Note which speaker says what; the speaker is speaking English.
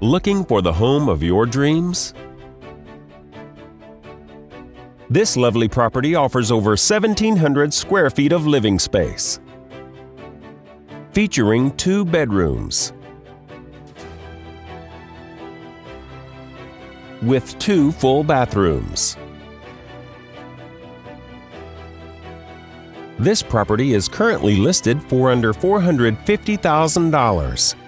Speaker 1: Looking for the home of your dreams? This lovely property offers over 1,700 square feet of living space. Featuring two bedrooms with two full bathrooms. This property is currently listed for under $450,000.